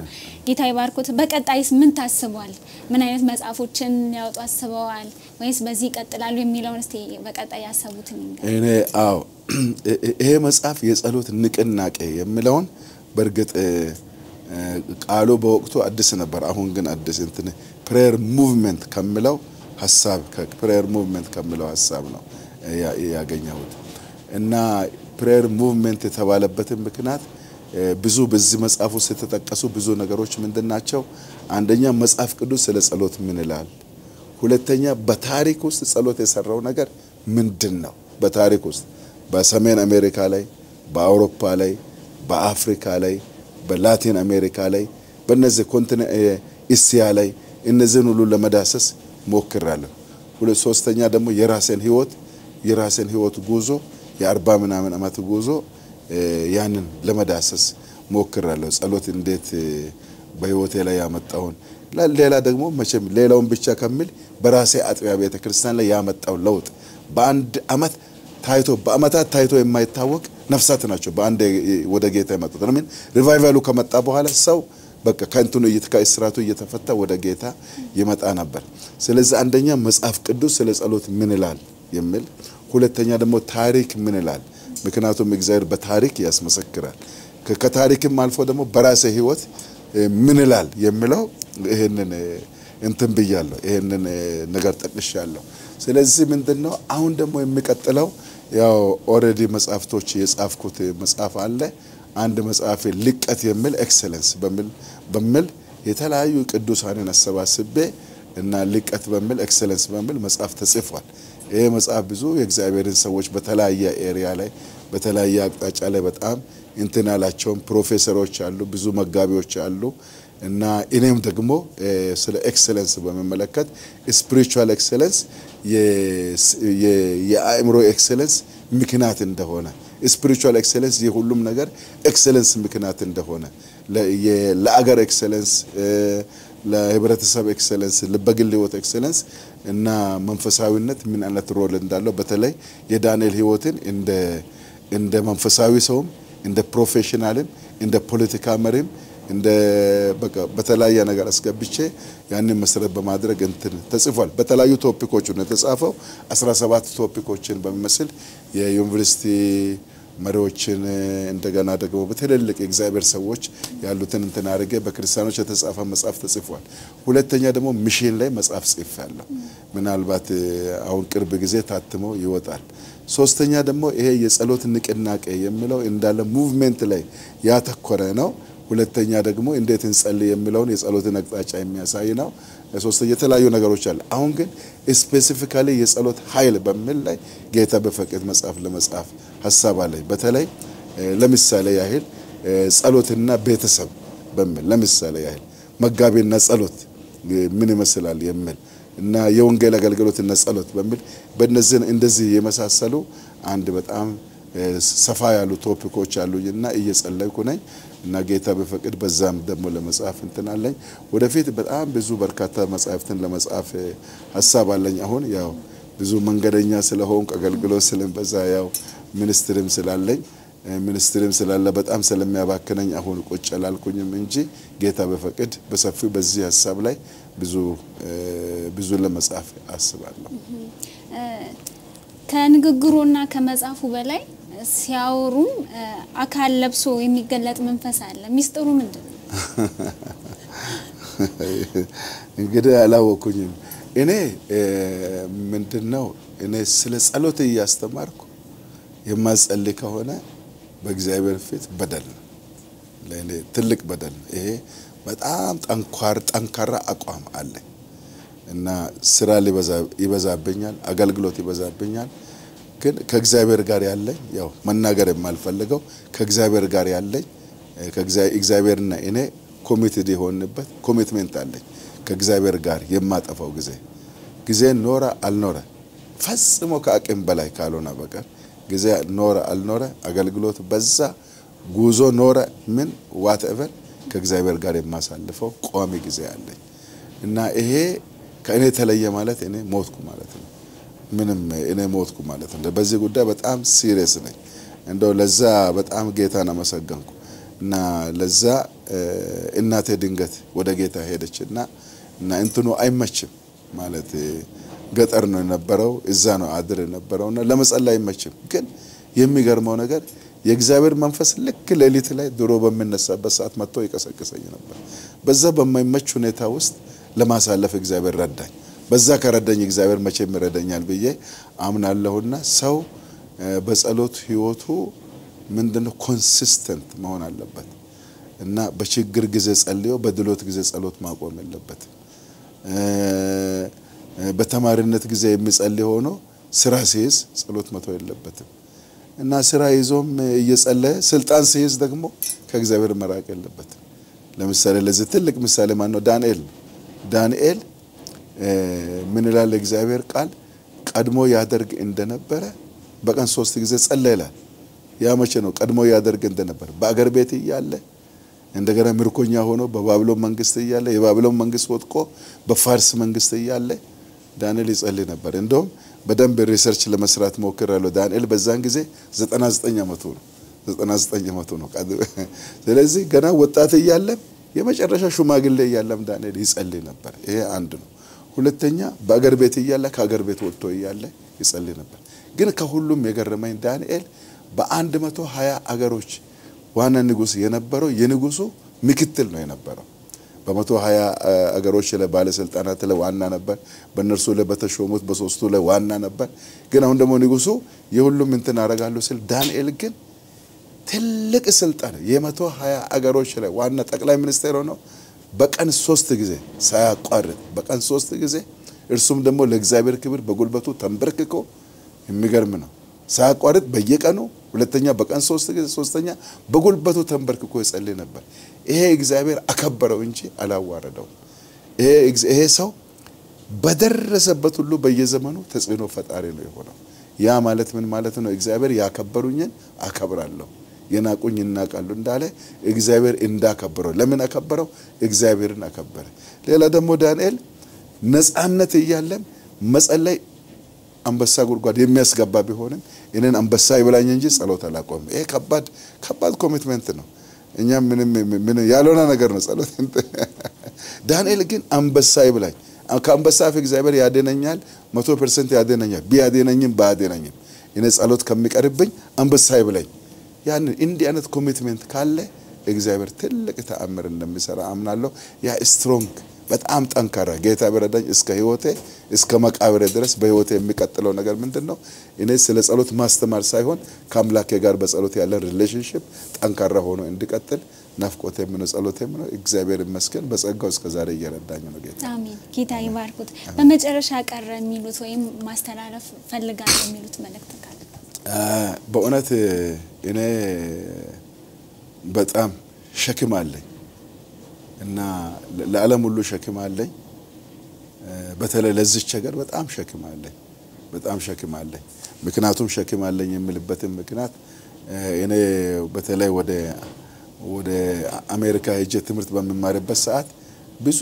ጌታ ይባርኩት። በቀጣይስ ምን ታስቧል? ምን አይነት መጽሐፎችን ሊያወጡ አስበዋል ወይስ በዚህ ይቀጥላሉ የሚለውን እስቲ በቀጣይ ያሰቡትን እኔ አዎ ይሄ መጽሐፍ የጸሎት ንቅናቄ የሚለውን በእርግጥ ቃሉ በወቅቱ አዲስ ነበር። አሁን ግን አዲስ እንትን prayer movement ከሚለው ሀሳብ ከ prayer movement ከሚለው ሀሳብ ነው ያገኘሁት እና prayer movement የተባለበትን ምክንያት ብዙ በዚህ መጽሐፍ ውስጥ የተጠቀሱ ብዙ ነገሮች ምንድን ናቸው? አንደኛ መጽሐፍ ቅዱስ ስለ ጸሎት ምን ይላል? ሁለተኛ በታሪክ ውስጥ ጸሎት የሰራው ነገር ምንድን ነው? በታሪክ ውስጥ በሰሜን አሜሪካ ላይ፣ በአውሮፓ ላይ፣ በአፍሪካ ላይ፣ በላቲን አሜሪካ ላይ፣ በነዚህ contine እስያ ላይ እነዚህን ሁሉ ለመዳሰስ ሞክራለሁ። ሁለት ሶስተኛ ደግሞ የራሴን ህይወት የራሴን ህይወት ጉዞ የአርባ ምናምን ዓመት ጉዞ ያንን ለመዳሰስ ሞክራለሁ። ጸሎት እንዴት በህይወቴ ላይ ያመጣውን ሌላ ደግሞ መቼም ሌላውን ብቻ ከሚል በራሴ አጥቢያ ቤተ ክርስቲያን ላይ ያመጣው ለውጥ በአንድ አመት ታይቶ በአመታት ታይቶ የማይታወቅ ነፍሳት ናቸው በአንድ ወደ ጌታ የመጡት። ምን ሪቫይቫሉ ከመጣ በኋላ ሰው በቃ ከእንትኑ ከእስራቱ እየተፈታ ወደ ጌታ ይመጣ ነበር። ስለዚህ አንደኛ መጽሐፍ ቅዱስ ስለ ጸሎት ምን ይላል የሚል፣ ሁለተኛ ደግሞ ታሪክ ምን ይላል። ምክንያቱም እግዚአብሔር በታሪክ ያስመሰክራል። ከታሪክም አልፎ ደግሞ በራሴ ህይወት ምን ይላል የሚለው ይህንን እንትን ብያለሁ። ይህንን ነገር ጠቅሻለሁ። ስለዚህ ምንድን ነው አሁን ደግሞ የሚቀጥለው ያው already መጽሐፍቶች የጻፍኩት መጽሐፍ አለ። አንድ መጽሐፍ ልቀት የሚል excellence በሚል የተለያዩ ቅዱሳንን አሰባስቤ እና ልቀት በሚል excellence በሚል መጽሐፍ ተጽፏል። ይህ መጽሐፍ ብዙ የእግዚአብሔርን ሰዎች በተለያየ area ላይ በተለያየ አቅጣጫ ላይ በጣም እንትን ያላቸውን ፕሮፌሰሮች አሉ፣ ብዙ መጋቢዎች አሉ እና እኔም ደግሞ ስለ excellence በመመለከት spiritual excellence የአእምሮ excellence ምክንያት እንደሆነ spiritual excellence የሁሉም ነገር excellence ምክንያት እንደሆነ ለአገር excellence ለህብረተሰብ excellence በግል ህይወት excellence እና መንፈሳዊነት ምን አይነት role እንዳለው በተለይ የዳንኤል ህይወትን እንደ መንፈሳዊ ሰውም እንደ professional ም እንደ ፖለቲካ መሪም እንደ በቃ በተለያየ ነገር አስገብቼ ያንን መሰረት በማድረግ እንትን ተጽፏል። በተለያዩ topic ኦች ነው የተጻፈው። 17 topic ኦችን በሚመስል የዩኒቨርሲቲ መሪዎችን እንደገና ደግሞ በትልልቅ የእግዚአብሔር ሰዎች ያሉትን እንትን አድርጌ በክርስቲያኖች የተጻፈ መጽሐፍ ተጽፏል። ሁለተኛ ደግሞ mission ላይ መጽሐፍ ጽፌያለሁ። ምናልባት አሁን ቅርብ ጊዜ ታትሞ ይወጣል። ሶስተኛ ደግሞ ይሄ የጸሎት ንቅናቄ የሚለው እንዳለ movement ላይ ያተኮረ ነው። ሁለተኛ ደግሞ እንዴት እንጸልይ የሚለውን የጸሎትን አቅጣጫ የሚያሳይ ነው። ሶስተኛ የተለያዩ ነገሮች አለ። አሁን ግን ስፔሲፊካሊ የጸሎት ኃይል በሚል ላይ ጌታ በፈቀድ መጽሐፍ ለመጻፍ ሀሳብ አለኝ። በተለይ ለምሳሌ ያህል ጸሎትና ቤተሰብ በሚል ለምሳሌ ያህል መጋቢና ጸሎት ምን ይመስላል የሚል እና የወንጌል አገልግሎትና ጸሎት በሚል በእነዚህ እንደዚህ የመሳሰሉ አንድ በጣም ሰፋ ያሉ ቶፒኮች አሉኝና እየጸለይኩ ነኝ እና ጌታ በፈቅድ በዛም ደግሞ ለመጻፍ እንትን አለኝ። ወደፊት በጣም ብዙ በርካታ መጻሕፍትን ለመጻፍ ሀሳብ አለኝ። አሁን ያው ብዙ መንገደኛ ስለሆንኩ አገልግሎት ስለበዛ ያው ሚኒስትርም ስላለኝ ሚኒስትርም ስላለ በጣም ስለሚያባክነኝ አሁን ቁጭ ላልኩኝም እንጂ ጌታ በፈቅድ በሰፊው በዚህ ሀሳብ ላይ ብዙ ብዙ ለመጻፍ አስባለሁ። ከንግግሩና ከመጽሐፉ በላይ ሲያወሩም አካል ለብሶ የሚገለጥ መንፈስ አለ። ሚስጥሩ ምንድን ነው? እንግዲህ አላወኩኝም። እኔ ምንድን ነው እኔ ስለ ጸሎት እያስተማርኩ የማጸልይ ከሆነ በእግዚአብሔር ፊት በደል ነው፣ ለእኔ ትልቅ በደል ነው። ይሄ በጣም ጠንኳር ጠንካራ አቋም አለኝ እና ስራ ይበዛብኛል፣ አገልግሎት ይበዛብኛል። ግን ከእግዚአብሔር ጋር ያለኝ ያው መናገር የማልፈልገው ከእግዚአብሔር ጋር ያለኝ እግዚአብሔርና እኔ committed የሆንበት commitment አለኝ ከእግዚአብሔር ጋር የማጠፋው ጊዜ። ጊዜ ኖረ አልኖረ? ፈጽሞ ከአቅም በላይ ካልሆነ በቀር ጊዜ ኖረ አልኖረ? አገልግሎት በዛ? ጉዞ ኖረ? ምን? whatever ከእግዚአብሔር ጋር የማሳልፈው ቋሚ ጊዜ አለኝ። እና ይሄ ከእኔ ተለየ ማለት እኔ ሞትኩ ማለት ነው። ምንም እኔ ሞትኩ ማለት ነው። በዚህ ጉዳይ በጣም serious ነኝ። እንደው ለዛ በጣም ጌታን አመሰገንኩ እና ለዛ እናቴ ድንገት ወደ ጌታ ሄደች እና እና እንትኑ አይመችም ማለት ገጠር ነው የነበረው፣ እዛ ነው የማድር የነበረው እና ለመጸለይ አይመችም። ግን የሚገርመው ነገር የእግዚአብሔር መንፈስ ልክ ሌሊት ላይ ድሮ በሚነሳበት ሰዓት መጥቶ ይቀሰቅሰኝ ነበር። በዛ በማይመች ሁኔታ ውስጥ ለማሳለፍ እግዚአብሔር ረዳኝ። በዛ ከረዳኝ እግዚአብሔር መቼም ይረዳኛል ብዬ አምናለሁና ሰው በጸሎት ህይወቱ ምንድነው consistent መሆን አለበት እና በችግር ጊዜ ጸልዮ በድሎት ጊዜ ጸሎት ማቆም የለበትም። በተማሪነት ጊዜ የሚጸልይ ሆኖ ስራ ሲይዝ ጸሎት መተው የለበትም እና ስራ ይዞም እየጸለየ ስልጣን ሲይዝ ደግሞ ከእግዚአብሔር መራቅ የለበትም። ለምሳሌ ለዚህ ትልቅ ምሳሌ ማን ነው? ዳንኤል ዳንኤል ምን ይላል እግዚአብሔር ቃል ቀድሞ ያደርግ እንደነበረ በቀን ሶስት ጊዜ ጸለየ ይላል። ያ መቼ ነው? ቀድሞ ያደርግ እንደነበረ በአገር ቤት እያለ እንደገና ምርኮኛ ሆኖ በባቢሎን መንግስት እያለ የባቢሎን መንግስት ወጥቆ በፋርስ መንግስት እያለ ዳንኤል ይጸልይ ነበር። እንደውም በደንብ research ለመስራት ሞክራለሁ። ዳንኤል በዛን ጊዜ 99 ዓመቱ ነው። 99 ዓመቱ ነው። ስለዚህ ገና ወጣት እያለም የመጨረሻ ሽማግሌ እያለም ዳንኤል ይጸልይ ነበር። ይሄ አንድ ነው። ሁለተኛ በአገር ቤት እያለ ከአገር ቤት ወጥቶ እያለ ይጸልይ ነበር። ግን ከሁሉም የገረመኝ ዳንኤል በአንድ መቶ ሀያ አገሮች ዋና ንጉስ የነበረው የንጉሱ ምክትል ነው የነበረው። በመቶ ሀያ አገሮች ላይ ባለስልጣናት ላይ ዋና ነበር። በእነርሱ ላይ በተሾሙት በሶስቱ ላይ ዋና ነበር። ግን አሁን ደግሞ ንጉሱ የሁሉም እንትን አደርጋለሁ ስል ዳንኤል ግን ትልቅ ስልጣን የመቶ ሀያ አገሮች ላይ ዋና ጠቅላይ ሚኒስቴር ሆነው በቀን ሶስት ጊዜ ሳያቋርጥ በቀን ሶስት ጊዜ እርሱም ደግሞ ለእግዚአብሔር ክብር በጉልበቱ ተንበርክኮ የሚገርም ነው ሳያቋርጥ በየቀኑ ሁለተኛ በቀን ሶስት ጊዜ ሶስተኛ በጉልበቱ ተንበርክኮ ይጸልይ ነበር። ይሄ እግዚአብሔር አከበረው እንጂ አላዋረደውም። ይሄ ሰው በደረሰበት ሁሉ በየዘመኑ ተጽዕኖ ፈጣሪ ነው የሆነው። ያ ማለት ምን ማለት ነው? እግዚአብሔር ያከበሩኝን አከብራለሁ፣ የናቁኝ ይናቃሉ እንዳለ እግዚአብሔር እንዳከበረው። ለምን አከበረው? እግዚአብሔርን አከበረ። ሌላ ደግሞ ዳንኤል ነጻነት እያለም መጸለይ አንበሳ ጉድጓድ የሚያስገባ ቢሆንም እኔን አንበሳ ይብላኝ እንጂ ጸሎት አላቆም። ይሄ ከባድ ከባድ commitment ነው። እኛ ምንም ምን ያልሆነ ነገር ነው ጸሎት። ዳንኤል ግን አንበሳ ይብላኝ፣ ከአንበሳ አፍ እግዚአብሔር ያደነኛል፣ መቶ percent ያደነኛል። ቢያደነኝም ባያደነኝም እኔ ጸሎት ከሚቀርብኝ አንበሳ ይብላኝ። ያንን እንዲህ አይነት commitment ካለ እግዚአብሔር ትልቅ ተአምር እንደሚሰራ አምናለሁ። ያ strong በጣም ጠንካራ ጌታ ቢረዳኝ እስከ ህይወቴ እስከ መቃብሬ ድረስ በህይወቴ የሚቀጥለው ነገር ምንድን ነው? እኔ ስለ ጸሎት ማስተማር ሳይሆን ከአምላኬ ጋር በጸሎት ያለን relationship ጠንካራ ሆኖ እንዲቀጥል ናፍቆቴ የምነው ጸሎቴ የምነው እግዚአብሔር ይመስገን በጸጋው እስከ ዛሬ እየረዳኝ ነው ጌታ። አሜን። ጌታ ይባርኩት። በመጨረሻ ቀረ የሚሉት ወይም ማስተላለፍ ፈልጋለሁ የሚሉት መልእክት? በእውነት እኔ በጣም ሸክም አለኝ እና ለዓለም ሁሉ ሸክም አለኝ። በተለይ ለዚች ሀገር በጣም ሸክም አለኝ፣ በጣም ሸክም አለኝ። ምክንያቱም ሸክም አለኝ የምልበትም ምክንያት እኔ በተለይ ወደ ወደ አሜሪካ ሄጄ ትምህርት በምማርበት ሰዓት ብዙ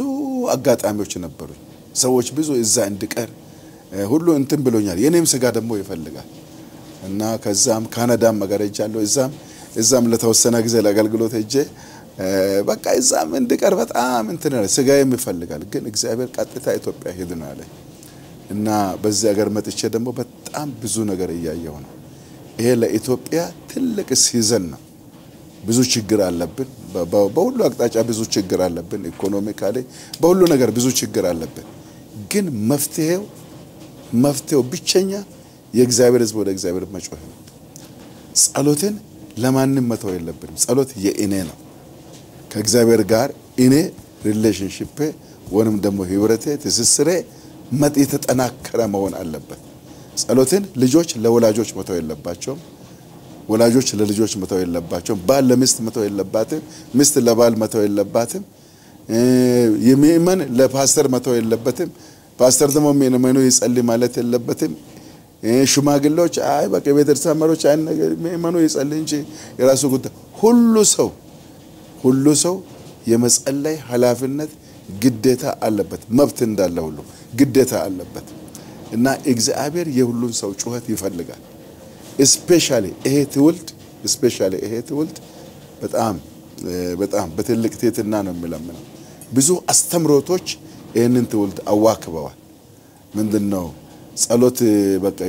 አጋጣሚዎች ነበሩኝ። ሰዎች ብዙ እዛ እንድቀር ሁሉ እንትን ብሎኛል። የኔም ስጋ ደግሞ ይፈልጋል እና ከዛም ካናዳም አገር ሄጃለሁ። እዛም እዛም ለተወሰነ ጊዜ ለአገልግሎት ሄጄ በቃ እዛም እንድቀር በጣም እንትን ስጋዬም ይፈልጋል። ግን እግዚአብሔር ቀጥታ ኢትዮጵያ ሂድ ነው ያለኝ እና በዚህ ሀገር መጥቼ ደግሞ በጣም ብዙ ነገር እያየሁ ነው። ይሄ ለኢትዮጵያ ትልቅ ሲዘን ነው። ብዙ ችግር አለብን። በሁሉ አቅጣጫ ብዙ ችግር አለብን። ኢኮኖሚካሊ በሁሉ ነገር ብዙ ችግር አለብን። ግን መፍትሄው መፍትሄው ብቸኛ የእግዚአብሔር ሕዝብ ወደ እግዚአብሔር መጮህ ነው። ጸሎትን ለማንም መተው የለብንም። ጸሎት የእኔ ነው ከእግዚአብሔር ጋር እኔ relationship ወይም ደግሞ ህብረቴ ትስስሬ መጥ የተጠናከረ መሆን አለበት። ጸሎትን ልጆች ለወላጆች መተው የለባቸውም። ወላጆች ለልጆች መተው የለባቸውም። ባል ለሚስት መተው የለባትም። ሚስት ለባል መተው የለባትም። ምእመን ለፓስተር መተው የለበትም። ፓስተር ደግሞ ምእመኑ ይጸልይ ማለት የለበትም። ሽማግሌዎች አይ በቃ የቤተክርስቲያን መሪዎች አይ ምእመኑ ይጸልይ እንጂ የራሱ ጉዳይ ሁሉ ሰው ሁሉ ሰው የመጸለይ ኃላፊነት ግዴታ አለበት። መብት እንዳለ ሁሉ ግዴታ አለበት እና እግዚአብሔር የሁሉን ሰው ጩኸት ይፈልጋል። specially ይሄ ትውልድ specially ይሄ ትውልድ በጣም በጣም በትልቅ ትህትና ነው የሚለምነው። ብዙ አስተምሮቶች ይህንን ትውልድ አዋክበዋል። ምንድን ነው ጸሎት በቃ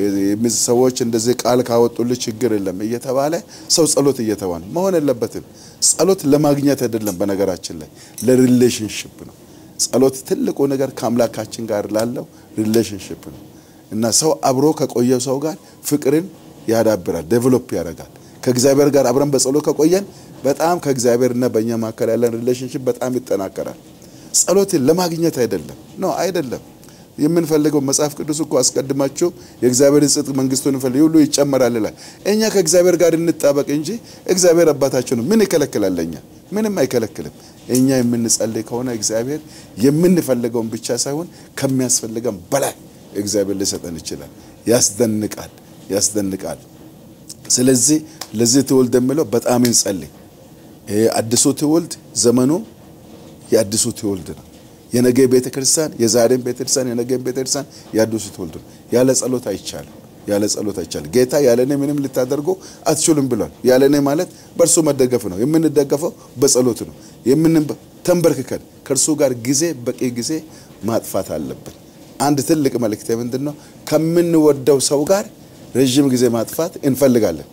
ሰዎች እንደዚህ ቃል ካወጡልህ ችግር የለም እየተባለ ሰው ጸሎት እየተባለ መሆን የለበትም። ጸሎት ለማግኘት አይደለም፣ በነገራችን ላይ ለ relationship ነው። ጸሎት ትልቁ ነገር ከአምላካችን ጋር ላለው relationship ነው እና ሰው አብሮ ከቆየው ሰው ጋር ፍቅርን ያዳብራል፣ develop ያደርጋል። ከእግዚአብሔር ጋር አብረን በጸሎት ከቆየን በጣም ከእግዚአብሔርና በእኛ መካከል ያለን relationship በጣም ይጠናከራል። ጸሎትን ለማግኘት አይደለም ነው አይደለም የምንፈልገው መጽሐፍ ቅዱስ እኮ አስቀድማችሁ የእግዚአብሔርን ጽድቅ መንግስቱን እንፈልግ ሁሉ ይጨመራል ይላል። እኛ ከእግዚአብሔር ጋር እንጣበቅ እንጂ እግዚአብሔር አባታችን ነው። ምን ይከለክላል? እኛ ምንም አይከለክልም። እኛ የምንጸልይ ከሆነ እግዚአብሔር የምንፈልገውን ብቻ ሳይሆን ከሚያስፈልገን በላይ እግዚአብሔር ሊሰጠን ይችላል። ያስደንቃል፣ ያስደንቃል። ስለዚህ ለዚህ ትውልድ የሚለው በጣም እንጸልይ። አዲሱ ትውልድ ዘመኑ የአዲሱ ትውልድ ነው። የነገ ቤተ ክርስቲያን የዛሬን ቤተ ክርስቲያን የነገን ቤተ ክርስቲያን የአዲሱ ትውልድ ነው። ያለ ጸሎት አይቻልም። ያለ ጸሎት አይቻልም። ጌታ ያለ እኔ ምንም ልታደርጉ አትችሉም ብሏል። ያለ እኔ ማለት በእርሱ መደገፍ ነው። የምንደገፈው በጸሎት ነው። የምን ተንበርክከን ከእርሱ ጋር ጊዜ በቂ ጊዜ ማጥፋት አለብን። አንድ ትልቅ መልእክት ምንድን ነው? ከምንወደው ሰው ጋር ረዥም ጊዜ ማጥፋት እንፈልጋለን።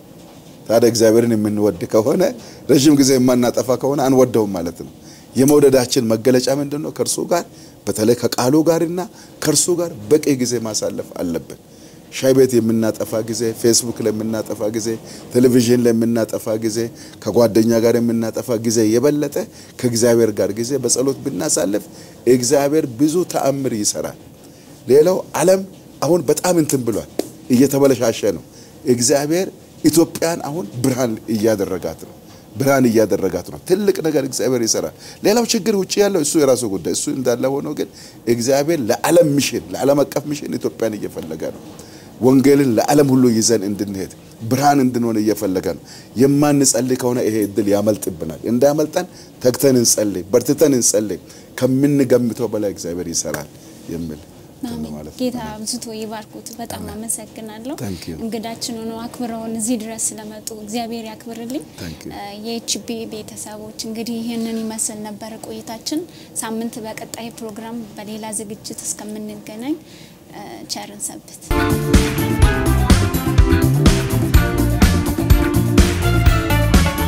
ታዲያ እግዚአብሔርን የምንወድ ከሆነ ረዥም ጊዜ የማናጠፋ ከሆነ አንወደውም ማለት ነው። የመውደዳችን መገለጫ ምንድን ነው? ከእርሱ ጋር በተለይ ከቃሉ ጋርና ከእርሱ ጋር በቂ ጊዜ ማሳለፍ አለብን። ሻይ ቤት የምናጠፋ ጊዜ፣ ፌስቡክ ላይ የምናጠፋ ጊዜ፣ ቴሌቪዥን ላይ የምናጠፋ ጊዜ፣ ከጓደኛ ጋር የምናጠፋ ጊዜ የበለጠ ከእግዚአብሔር ጋር ጊዜ በጸሎት ብናሳልፍ እግዚአብሔር ብዙ ተአምር ይሰራል። ሌላው ዓለም አሁን በጣም እንትን ብሏል፣ እየተበለሻሸ ነው። እግዚአብሔር ኢትዮጵያን አሁን ብርሃን እያደረጋት ነው ብርሃን እያደረጋት ነው። ትልቅ ነገር እግዚአብሔር ይሰራል። ሌላው ችግር ውጭ ያለው እሱ የራሱ ጉዳይ እሱ እንዳለ ሆኖ ግን እግዚአብሔር ለዓለም mission ለዓለም አቀፍ mission ኢትዮጵያን እየፈለገ ነው። ወንጌልን ለዓለም ሁሉ ይዘን እንድንሄድ ብርሃን እንድንሆን እየፈለገ ነው። የማንጸልይ ከሆነ ይሄ እድል ያመልጥብናል። እንዳያመልጠን ተግተን እንጸልይ፣ በርትተን እንጸልይ። ከምንገምተው በላይ እግዚአብሔር ይሰራል የሚል ጌታ አብዝቶ ይባርኩት። በጣም አመሰግናለሁ። እንግዳችን ሆኖ አክብረውን እዚህ ድረስ ስለመጡ እግዚአብሔር ያክብርልኝ። የኤችቢ ቤተሰቦች እንግዲህ ይህንን ይመስል ነበረ ቆይታችን። ሳምንት በቀጣይ ፕሮግራም በሌላ ዝግጅት እስከምንገናኝ ቸርን ሰንብት።